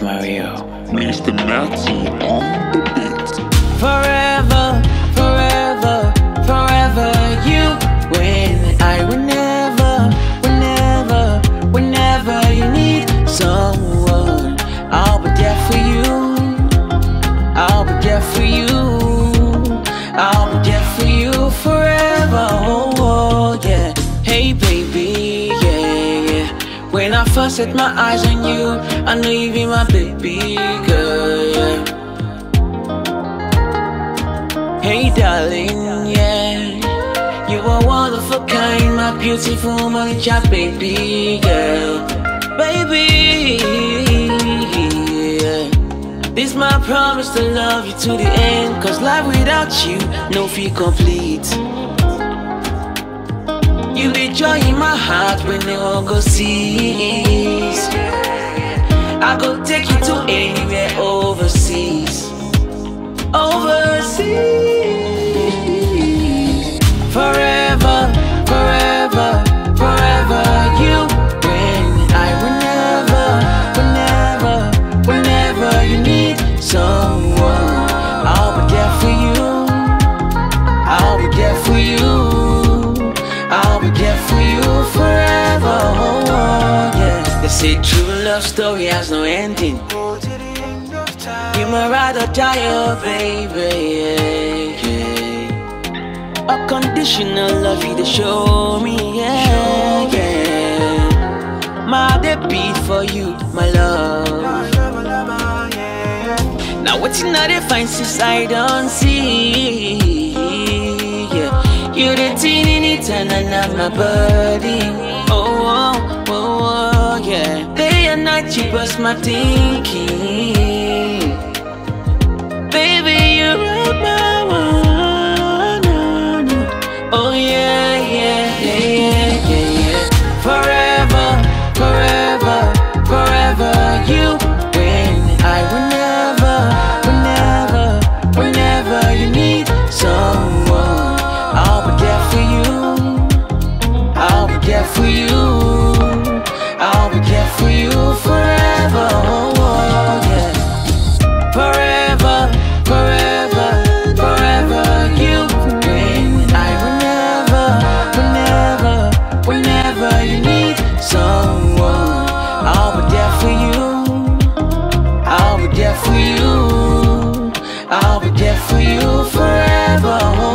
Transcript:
Mario. Mr. Nazi on the beat. Forever. When I set my eyes on you, I know you'd be my baby girl, yeah. Hey darling, yeah. You are a kind, my beautiful Malika baby girl. Baby, yeah. This my promise to love you to the end Cause life without you, no feel complete. You joy in my heart when they all go seas I go take you to anywhere overseas overseas. Say true love story has no ending. You ride or die, oh baby, yeah, yeah. Unconditional love you to show me, yeah, yeah. My beat for you, my love. Now what's in they find since I don't see, yeah. You the teen in it and I'm my body, and night you bust my thinking. Baby, you rock my for you forever.